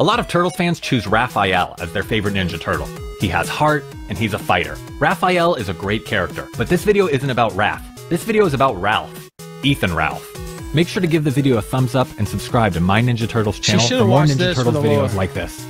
A lot of Turtles fans choose Raphael as their favorite Ninja Turtle. He has heart, and he's a fighter. Raphael is a great character, but this video isn't about Raph. This video is about Ralph. Ethan Ralph. Make sure to give the video a thumbs up and subscribe to My Ninja Turtles channel for more Ninja Turtles videos like this.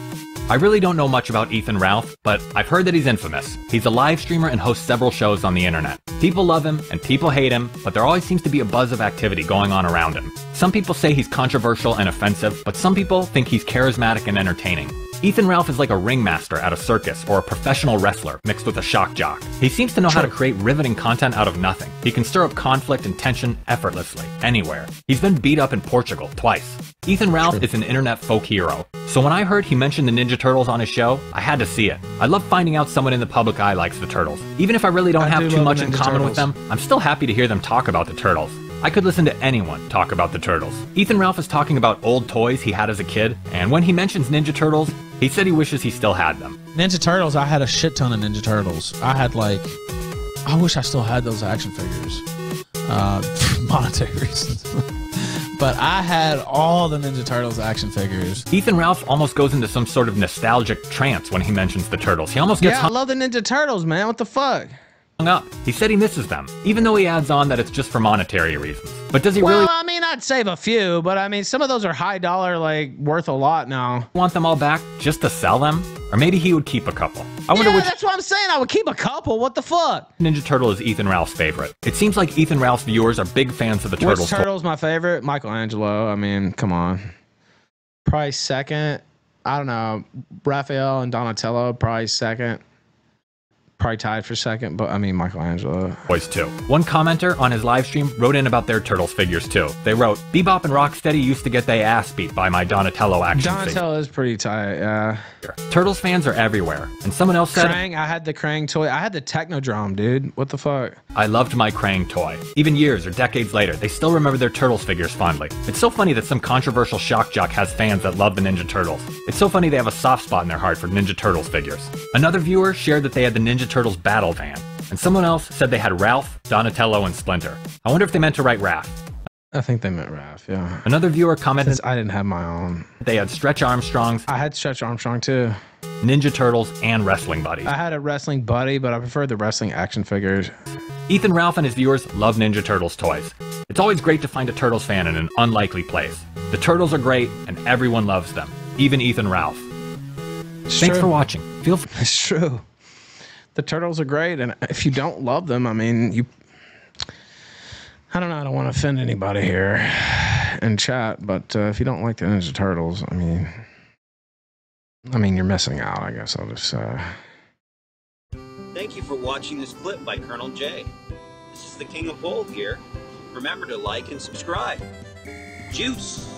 I really don't know much about Ethan Ralph, but I've heard that he's infamous. He's a live streamer and hosts several shows on the internet. People love him and people hate him, but there always seems to be a buzz of activity going on around him. Some people say he's controversial and offensive, but some people think he's charismatic and entertaining. Ethan Ralph is like a ringmaster at a circus or a professional wrestler mixed with a shock jock. He seems to know how to create riveting content out of nothing. He can stir up conflict and tension effortlessly, anywhere. He's been beat up in Portugal twice. Ethan Ralph True. is an internet folk hero. So when I heard he mentioned the Ninja Turtles on his show, I had to see it. I love finding out someone in the public eye likes the Turtles. Even if I really don't I have do too much in common Turtles. with them, I'm still happy to hear them talk about the Turtles. I could listen to anyone talk about the Turtles. Ethan Ralph is talking about old toys he had as a kid, and when he mentions Ninja Turtles, he said he wishes he still had them. Ninja Turtles, I had a shit ton of Ninja Turtles. I had like, I wish I still had those action figures, uh, for monetary reasons. but I had all the Ninja Turtles action figures. Ethan Ralph almost goes into some sort of nostalgic trance when he mentions the Turtles. He almost gets. Yeah, I love the Ninja Turtles, man. What the fuck? Up. He said he misses them, even though he adds on that it's just for monetary reasons. But does he well, really? Well, I mean, I'd save a few, but I mean, some of those are high dollar, like worth a lot now. Want them all back just to sell them? Or maybe he would keep a couple. I wonder yeah, which. That's what I'm saying. I would keep a couple. What the fuck? Ninja Turtle is Ethan Ralph's favorite. It seems like Ethan Ralph's viewers are big fans of the Turtles. Which Turtle's my favorite? Michelangelo. I mean, come on. Probably second. I don't know. Raphael and Donatello, probably second probably tied for second, but I mean Michelangelo. Boys too. One commenter on his live stream wrote in about their Turtles figures too. They wrote, Bebop and Rocksteady used to get their ass beat by my Donatello action Donatello figure. is pretty tight, yeah. Turtles fans are everywhere. And someone else said, Krang, I had the Krang toy. I had the Technodrome, dude. What the fuck? I loved my Krang toy. Even years or decades later, they still remember their Turtles figures fondly. It's so funny that some controversial shock jock has fans that love the Ninja Turtles. It's so funny they have a soft spot in their heart for Ninja Turtles figures. Another viewer shared that they had the Ninja Turtles battle van, and someone else said they had Ralph, Donatello, and Splinter. I wonder if they meant to write Raph. I think they meant Raph, yeah. Another viewer commented Since I didn't have my own. They had Stretch Armstrongs. I had Stretch Armstrong too. Ninja Turtles, and wrestling buddies. I had a wrestling buddy, but I preferred the wrestling action figures. Ethan Ralph and his viewers love Ninja Turtles toys. It's always great to find a Turtles fan in an unlikely place. The Turtles are great, and everyone loves them, even Ethan Ralph. It's Thanks true. for watching. Feel free. It's true the turtles are great, and if you don't love them, I mean, you. I don't know. I don't want to offend anybody here in chat, but uh, if you don't like the Ninja Turtles, I mean, I mean, you're missing out. I guess I'll just. Uh... Thank you for watching this clip by Colonel J. This is the King of Bold here. Remember to like and subscribe. Juice.